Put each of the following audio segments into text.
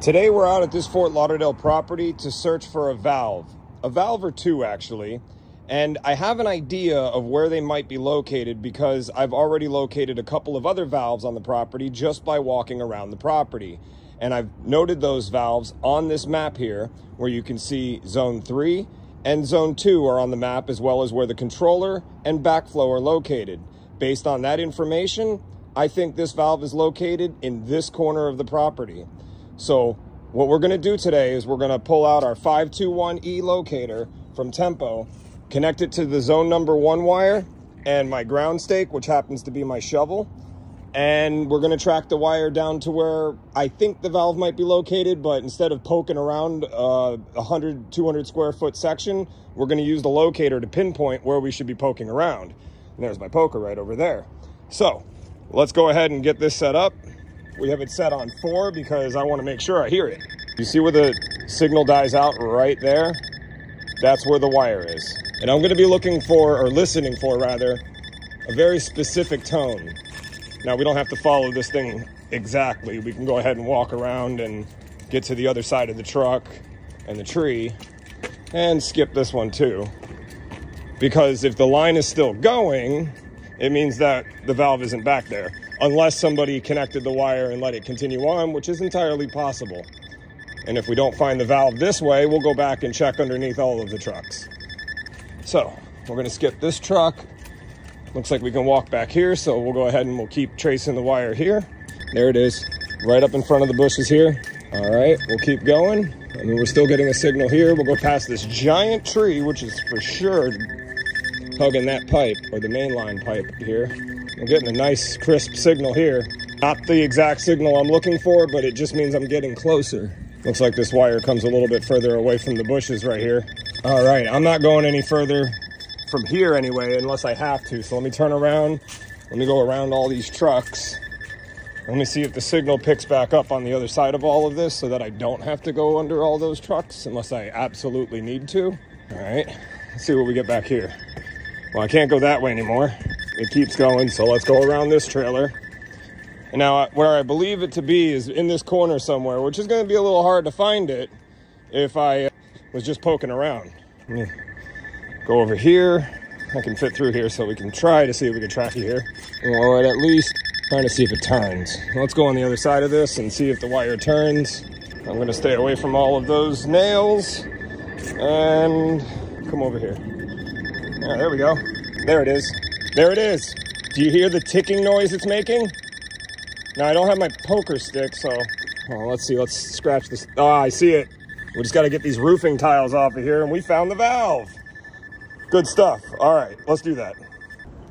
Today we're out at this Fort Lauderdale property to search for a valve, a valve or two actually, and I have an idea of where they might be located because I've already located a couple of other valves on the property just by walking around the property. And I've noted those valves on this map here where you can see zone 3 and zone 2 are on the map as well as where the controller and backflow are located. Based on that information, I think this valve is located in this corner of the property. So what we're going to do today is we're going to pull out our 521E locator from Tempo, connect it to the zone number one wire and my ground stake, which happens to be my shovel. And we're going to track the wire down to where I think the valve might be located, but instead of poking around uh, a 100, 200 square foot section, we're going to use the locator to pinpoint where we should be poking around. And there's my poker right over there. So let's go ahead and get this set up. We have it set on four because I want to make sure I hear it. You see where the signal dies out right there? That's where the wire is. And I'm going to be looking for, or listening for rather, a very specific tone. Now, we don't have to follow this thing exactly. We can go ahead and walk around and get to the other side of the truck and the tree and skip this one too. Because if the line is still going, it means that the valve isn't back there unless somebody connected the wire and let it continue on, which is entirely possible. And if we don't find the valve this way, we'll go back and check underneath all of the trucks. So we're gonna skip this truck. Looks like we can walk back here, so we'll go ahead and we'll keep tracing the wire here. There it is, right up in front of the bushes here. All right, we'll keep going. I mean, we're still getting a signal here. We'll go past this giant tree, which is for sure hugging that pipe or the mainline pipe here. I'm getting a nice crisp signal here. Not the exact signal I'm looking for, but it just means I'm getting closer. Looks like this wire comes a little bit further away from the bushes right here. All right, I'm not going any further from here anyway, unless I have to. So let me turn around. Let me go around all these trucks. Let me see if the signal picks back up on the other side of all of this so that I don't have to go under all those trucks unless I absolutely need to. All right, let's see what we get back here. Well, I can't go that way anymore it keeps going. So let's go around this trailer. And now where I believe it to be is in this corner somewhere, which is going to be a little hard to find it if I uh, was just poking around. go over here. I can fit through here so we can try to see if we can track it here. Or at least trying to see if it turns. Let's go on the other side of this and see if the wire turns. I'm going to stay away from all of those nails and come over here. Yeah, there we go. There it is. There it is. Do you hear the ticking noise it's making? Now, I don't have my poker stick, so well, let's see. Let's scratch this. Oh, I see it. We just got to get these roofing tiles off of here, and we found the valve. Good stuff. All right, let's do that.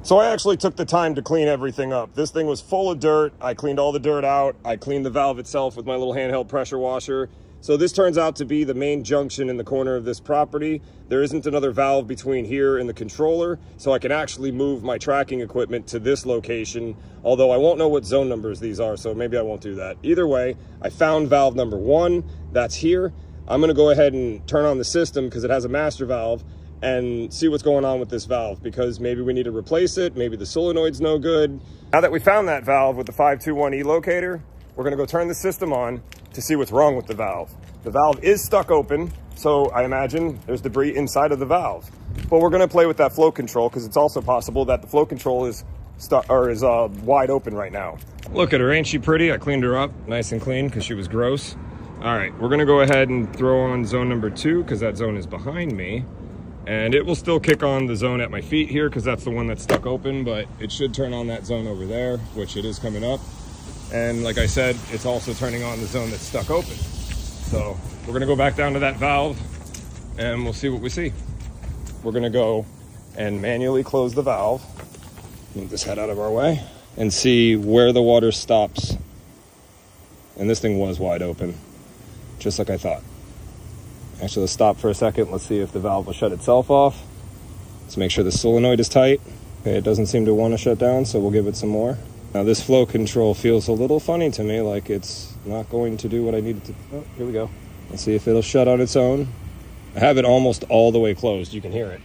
So I actually took the time to clean everything up. This thing was full of dirt. I cleaned all the dirt out. I cleaned the valve itself with my little handheld pressure washer. So this turns out to be the main junction in the corner of this property. There isn't another valve between here and the controller, so I can actually move my tracking equipment to this location, although I won't know what zone numbers these are, so maybe I won't do that. Either way, I found valve number one, that's here. I'm gonna go ahead and turn on the system because it has a master valve and see what's going on with this valve because maybe we need to replace it, maybe the solenoid's no good. Now that we found that valve with the 521E locator, we're gonna go turn the system on to see what's wrong with the valve. The valve is stuck open, so I imagine there's debris inside of the valve. But we're gonna play with that flow control because it's also possible that the flow control is stuck or is uh, wide open right now. Look at her, ain't she pretty? I cleaned her up nice and clean because she was gross. All right, we're gonna go ahead and throw on zone number two because that zone is behind me. And it will still kick on the zone at my feet here because that's the one that's stuck open, but it should turn on that zone over there, which it is coming up. And like I said, it's also turning on the zone that's stuck open. So we're gonna go back down to that valve and we'll see what we see. We're gonna go and manually close the valve, move this head out of our way, and see where the water stops. And this thing was wide open, just like I thought. Actually, let's stop for a second. Let's see if the valve will shut itself off. Let's make sure the solenoid is tight. Okay, it doesn't seem to want to shut down, so we'll give it some more. Now this flow control feels a little funny to me, like it's not going to do what I needed to. Oh, here we go. Let's see if it'll shut on its own. I have it almost all the way closed. You can hear it.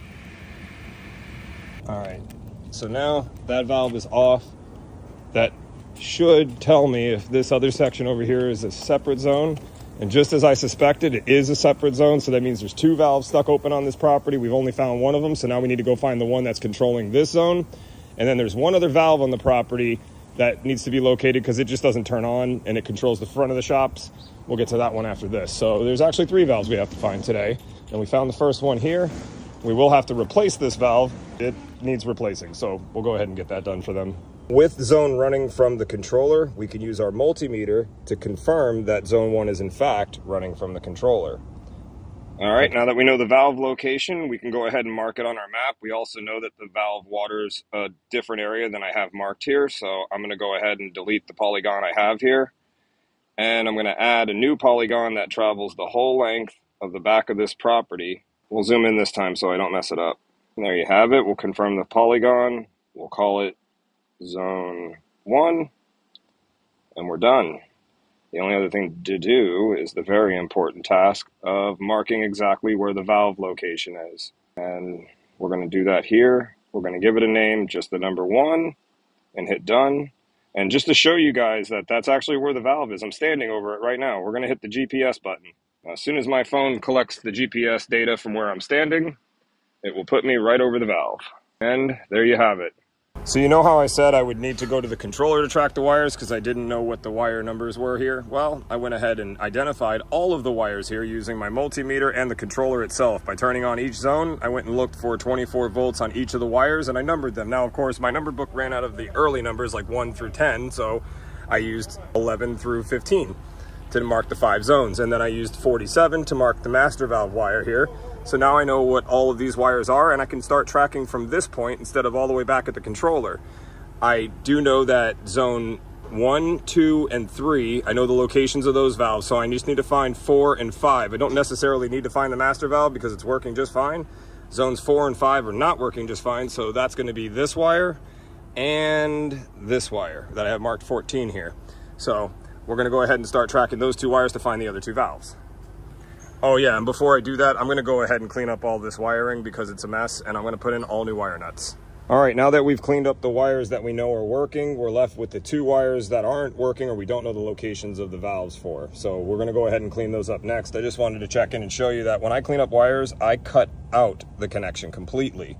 All right. So now that valve is off. That should tell me if this other section over here is a separate zone. And just as I suspected, it is a separate zone. So that means there's two valves stuck open on this property. We've only found one of them. So now we need to go find the one that's controlling this zone. And then there's one other valve on the property that needs to be located because it just doesn't turn on and it controls the front of the shops. We'll get to that one after this. So there's actually three valves we have to find today. And we found the first one here. We will have to replace this valve. It needs replacing. So we'll go ahead and get that done for them. With zone running from the controller, we can use our multimeter to confirm that zone one is in fact running from the controller. All right, now that we know the valve location, we can go ahead and mark it on our map. We also know that the valve waters a different area than I have marked here, so I'm going to go ahead and delete the polygon I have here. And I'm going to add a new polygon that travels the whole length of the back of this property. We'll zoom in this time so I don't mess it up. There you have it. We'll confirm the polygon. We'll call it zone one, and we're done. The only other thing to do is the very important task of marking exactly where the valve location is. And we're going to do that here. We're going to give it a name, just the number one, and hit done. And just to show you guys that that's actually where the valve is, I'm standing over it right now. We're going to hit the GPS button. As soon as my phone collects the GPS data from where I'm standing, it will put me right over the valve. And there you have it. So you know how I said I would need to go to the controller to track the wires because I didn't know what the wire numbers were here? Well, I went ahead and identified all of the wires here using my multimeter and the controller itself. By turning on each zone, I went and looked for 24 volts on each of the wires and I numbered them. Now, of course, my number book ran out of the early numbers like 1 through 10, so I used 11 through 15 to mark the five zones. And then I used 47 to mark the master valve wire here. So now I know what all of these wires are and I can start tracking from this point instead of all the way back at the controller. I do know that zone one, two, and three, I know the locations of those valves, so I just need to find four and five. I don't necessarily need to find the master valve because it's working just fine. Zones four and five are not working just fine, so that's gonna be this wire and this wire that I have marked 14 here. So we're gonna go ahead and start tracking those two wires to find the other two valves. Oh yeah, and before I do that, I'm gonna go ahead and clean up all this wiring because it's a mess and I'm gonna put in all new wire nuts. All right, now that we've cleaned up the wires that we know are working, we're left with the two wires that aren't working or we don't know the locations of the valves for. So we're gonna go ahead and clean those up next. I just wanted to check in and show you that when I clean up wires, I cut out the connection completely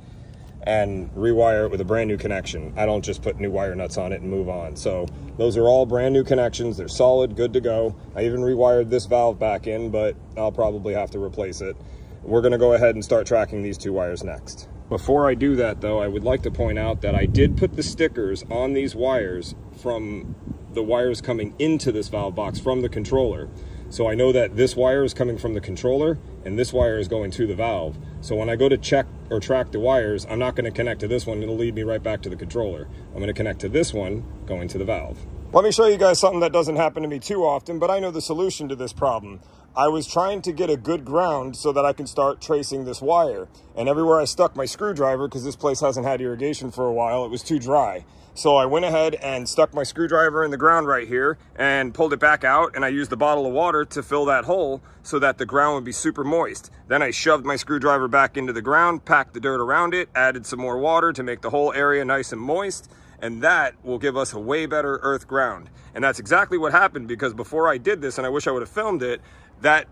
and rewire it with a brand new connection. I don't just put new wire nuts on it and move on. So those are all brand new connections. They're solid, good to go. I even rewired this valve back in, but I'll probably have to replace it. We're gonna go ahead and start tracking these two wires next. Before I do that though, I would like to point out that I did put the stickers on these wires from the wires coming into this valve box from the controller. So I know that this wire is coming from the controller and this wire is going to the valve. So when I go to check or track the wires, I'm not going to connect to this one. It'll lead me right back to the controller. I'm going to connect to this one going to the valve. Let me show you guys something that doesn't happen to me too often, but I know the solution to this problem. I was trying to get a good ground so that I can start tracing this wire. And everywhere I stuck my screwdriver, because this place hasn't had irrigation for a while, it was too dry. So I went ahead and stuck my screwdriver in the ground right here and pulled it back out and I used the bottle of water to fill that hole so that the ground would be super moist. Then I shoved my screwdriver back into the ground, packed the dirt around it, added some more water to make the whole area nice and moist and that will give us a way better earth ground. And that's exactly what happened because before I did this, and I wish I would have filmed it, that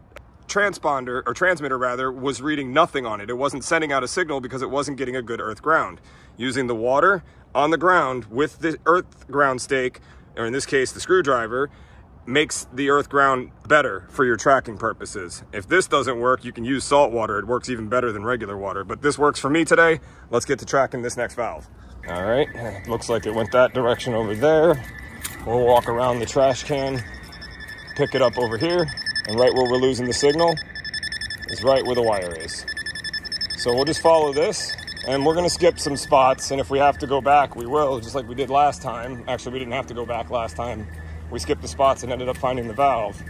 transponder or transmitter rather was reading nothing on it. It wasn't sending out a signal because it wasn't getting a good earth ground. Using the water, on the ground with the earth ground stake, or in this case, the screwdriver, makes the earth ground better for your tracking purposes. If this doesn't work, you can use salt water. It works even better than regular water, but this works for me today. Let's get to tracking this next valve. All right, looks like it went that direction over there. We'll walk around the trash can, pick it up over here, and right where we're losing the signal is right where the wire is. So we'll just follow this and we're going to skip some spots. And if we have to go back, we will, just like we did last time. Actually, we didn't have to go back last time. We skipped the spots and ended up finding the valve.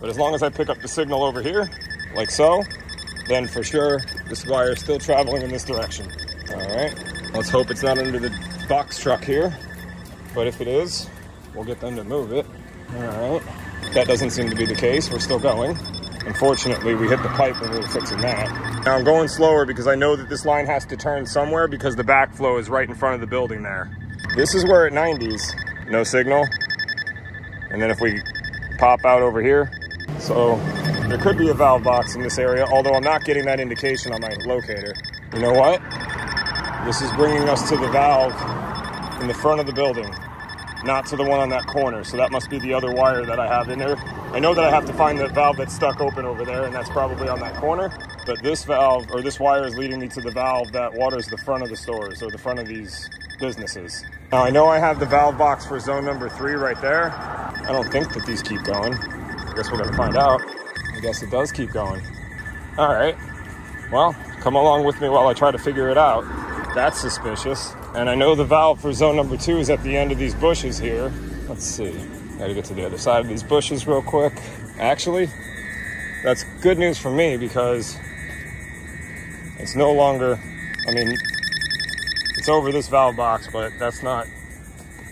But as long as I pick up the signal over here, like so, then for sure this wire is still traveling in this direction. All right, let's hope it's not under the box truck here. But if it is, we'll get them to move it. All right, that doesn't seem to be the case. We're still going. Unfortunately, we hit the pipe when we were fixing that. Now I'm going slower because I know that this line has to turn somewhere because the backflow is right in front of the building there. This is where at 90s, no signal. And then if we pop out over here, So there could be a valve box in this area, although I'm not getting that indication on my locator. You know what? This is bringing us to the valve in the front of the building, not to the one on that corner. So that must be the other wire that I have in there. I know that I have to find the valve that's stuck open over there, and that's probably on that corner. But this valve, or this wire is leading me to the valve that waters the front of the stores, or the front of these businesses. Now I know I have the valve box for zone number three right there. I don't think that these keep going. I guess we're gonna find out. I guess it does keep going. All right. Well, come along with me while I try to figure it out. That's suspicious. And I know the valve for zone number two is at the end of these bushes here. Let's see. Gotta get to the other side of these bushes real quick. Actually, that's good news for me because it's no longer, I mean, it's over this valve box, but that's not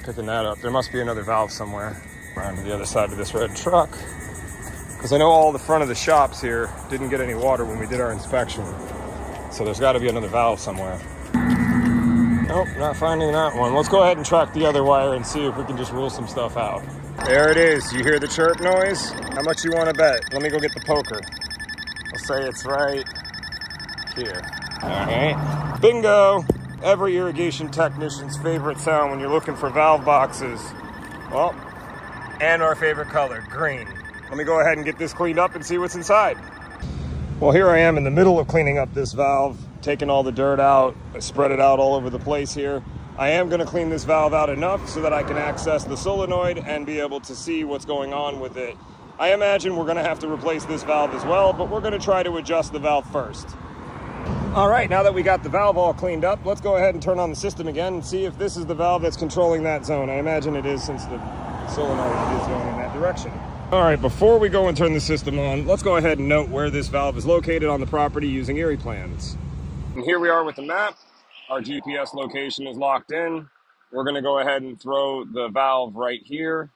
picking that up. There must be another valve somewhere around to the other side of this red truck. Because I know all the front of the shops here didn't get any water when we did our inspection. So there's got to be another valve somewhere. Nope, not finding that one. Let's go ahead and track the other wire and see if we can just rule some stuff out. There it is. You hear the chirp noise? How much you want to bet? Let me go get the poker. I'll say it's right here. All right. Bingo. Every irrigation technician's favorite sound when you're looking for valve boxes. Well, and our favorite color, green. Let me go ahead and get this cleaned up and see what's inside. Well, here I am in the middle of cleaning up this valve, taking all the dirt out, I spread it out all over the place here. I am gonna clean this valve out enough so that I can access the solenoid and be able to see what's going on with it. I imagine we're gonna have to replace this valve as well, but we're gonna try to adjust the valve first. All right, now that we got the valve all cleaned up, let's go ahead and turn on the system again and see if this is the valve that's controlling that zone. I imagine it is since the solenoid is going in that direction. All right, before we go and turn the system on, let's go ahead and note where this valve is located on the property using Irriplans. And here we are with the map. Our GPS location is locked in. We're gonna go ahead and throw the valve right here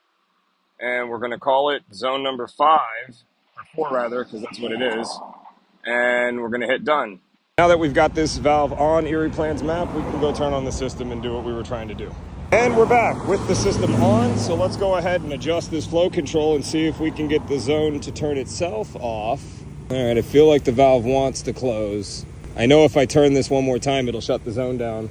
and we're gonna call it zone number five, or four rather, because that's what it is. And we're gonna hit done. Now that we've got this valve on Irriplans map, we can go turn on the system and do what we were trying to do. And we're back with the system on, so let's go ahead and adjust this flow control and see if we can get the zone to turn itself off. All right, I feel like the valve wants to close. I know if I turn this one more time, it'll shut the zone down,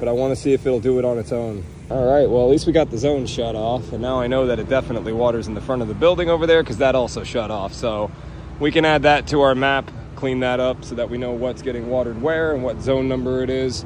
but I wanna see if it'll do it on its own. All right, well, at least we got the zone shut off, and now I know that it definitely waters in the front of the building over there because that also shut off. So we can add that to our map, clean that up so that we know what's getting watered where and what zone number it is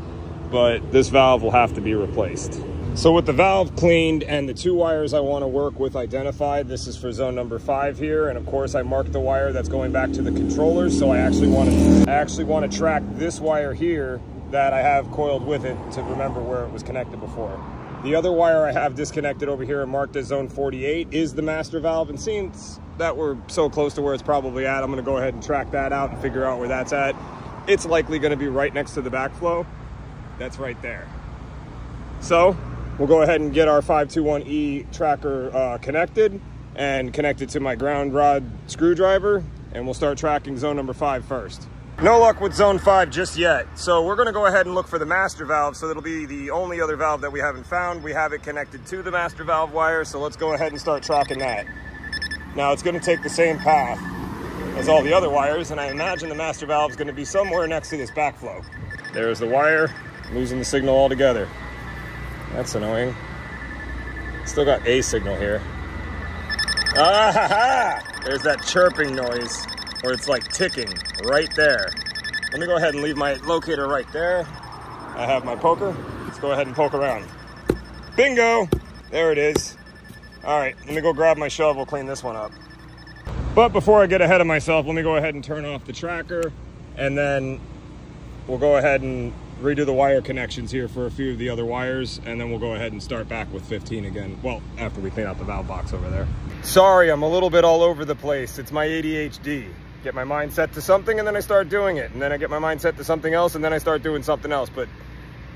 but this valve will have to be replaced. So with the valve cleaned and the two wires I want to work with identified, this is for zone number five here. And of course I marked the wire that's going back to the controllers. So I actually want to, I actually want to track this wire here that I have coiled with it to remember where it was connected before. The other wire I have disconnected over here and marked as zone 48 is the master valve. And since that we're so close to where it's probably at, I'm gonna go ahead and track that out and figure out where that's at. It's likely gonna be right next to the backflow that's right there. So we'll go ahead and get our 521E tracker uh, connected and connected to my ground rod screwdriver and we'll start tracking zone number five first. No luck with zone five just yet. So we're gonna go ahead and look for the master valve. So that'll be the only other valve that we haven't found. We have it connected to the master valve wire. So let's go ahead and start tracking that. Now it's gonna take the same path as all the other wires. And I imagine the master valve is gonna be somewhere next to this backflow. There's the wire losing the signal altogether. That's annoying. Still got a signal here. Ah ha ha! There's that chirping noise where it's like ticking right there. Let me go ahead and leave my locator right there. I have my poker. Let's go ahead and poke around. Bingo! There it is. All right, let me go grab my shovel, clean this one up. But before I get ahead of myself, let me go ahead and turn off the tracker and then we'll go ahead and redo the wire connections here for a few of the other wires and then we'll go ahead and start back with 15 again. Well after we clean out the valve box over there. Sorry i'm a little bit all over the place. It's my adhd get my mind set to something and then i start doing it. And then i get my mind set to something else and then i start doing something else. But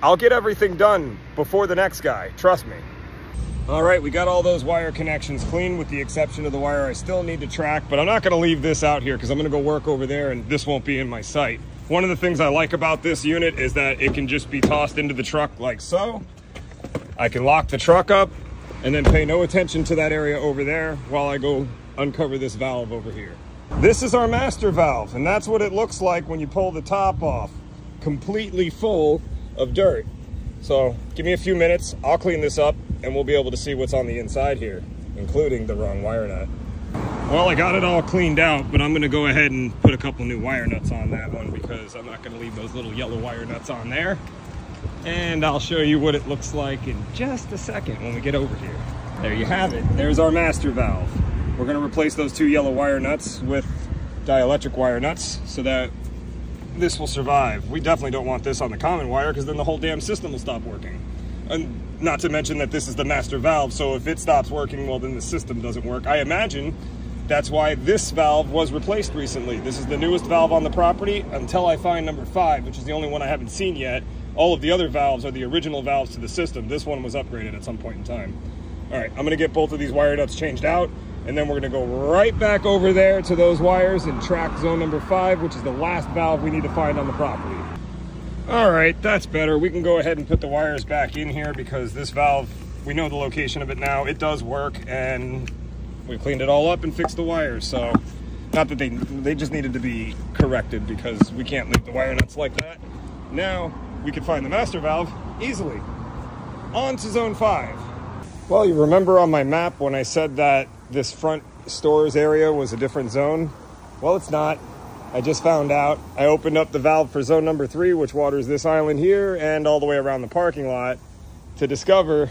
i'll get everything done before the next guy. Trust me. All right we got all those wire connections clean with the exception of the wire i still need to track but i'm not going to leave this out here because i'm going to go work over there and this won't be in my sight one of the things I like about this unit is that it can just be tossed into the truck like so. I can lock the truck up and then pay no attention to that area over there while I go uncover this valve over here. This is our master valve, and that's what it looks like when you pull the top off, completely full of dirt. So give me a few minutes, I'll clean this up, and we'll be able to see what's on the inside here, including the wrong wire nut. Well, I got it all cleaned out, but I'm gonna go ahead and put a couple new wire nuts on that one because I'm not gonna leave those little yellow wire nuts on there. And I'll show you what it looks like in just a second when we get over here. There you have it. There's our master valve. We're gonna replace those two yellow wire nuts with dielectric wire nuts so that this will survive. We definitely don't want this on the common wire because then the whole damn system will stop working. And not to mention that this is the master valve, so if it stops working, well then the system doesn't work. I imagine that's why this valve was replaced recently. This is the newest valve on the property until I find number five, which is the only one I haven't seen yet. All of the other valves are the original valves to the system. This one was upgraded at some point in time. All right, I'm gonna get both of these wire nuts changed out and then we're gonna go right back over there to those wires and track zone number five, which is the last valve we need to find on the property. All right, that's better. We can go ahead and put the wires back in here because this valve, we know the location of it now. It does work and we cleaned it all up and fixed the wires. So not that they, they just needed to be corrected because we can't leave the wire nuts like that. Now we can find the master valve easily. On to zone five. Well, you remember on my map when I said that this front stores area was a different zone. Well, it's not. I just found out. I opened up the valve for zone number three, which waters this island here and all the way around the parking lot to discover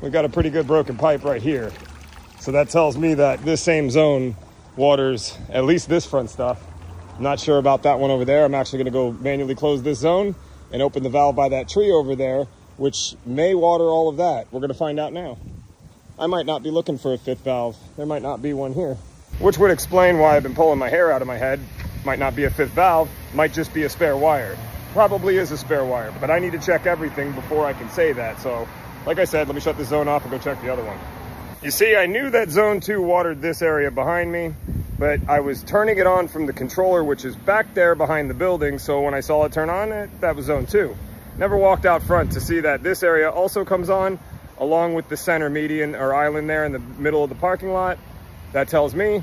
we've got a pretty good broken pipe right here. So that tells me that this same zone waters at least this front stuff. I'm not sure about that one over there. I'm actually going to go manually close this zone and open the valve by that tree over there, which may water all of that. We're going to find out now. I might not be looking for a fifth valve. There might not be one here. Which would explain why I've been pulling my hair out of my head. Might not be a fifth valve, might just be a spare wire. Probably is a spare wire, but I need to check everything before I can say that. So, like I said, let me shut this zone off and go check the other one. You see, I knew that zone two watered this area behind me, but I was turning it on from the controller, which is back there behind the building. So when I saw it turn on, it, that was zone two. Never walked out front to see that this area also comes on, along with the center median or island there in the middle of the parking lot. That tells me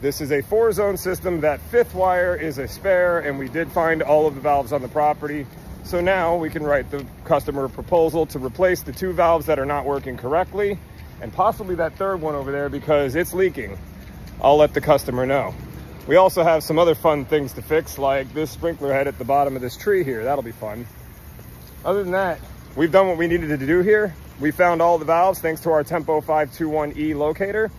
this is a four zone system. That fifth wire is a spare and we did find all of the valves on the property. So now we can write the customer proposal to replace the two valves that are not working correctly and possibly that third one over there because it's leaking. I'll let the customer know. We also have some other fun things to fix like this sprinkler head at the bottom of this tree here. That'll be fun. Other than that, we've done what we needed to do here. We found all the valves thanks to our Tempo 521E locator.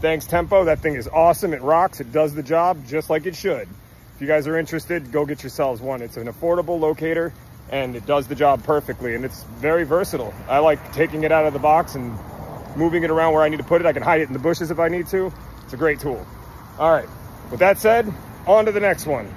Thanks Tempo, that thing is awesome. It rocks, it does the job just like it should. If you guys are interested, go get yourselves one. It's an affordable locator and it does the job perfectly and it's very versatile. I like taking it out of the box and moving it around where I need to put it. I can hide it in the bushes if I need to. It's a great tool. All right, with that said, on to the next one.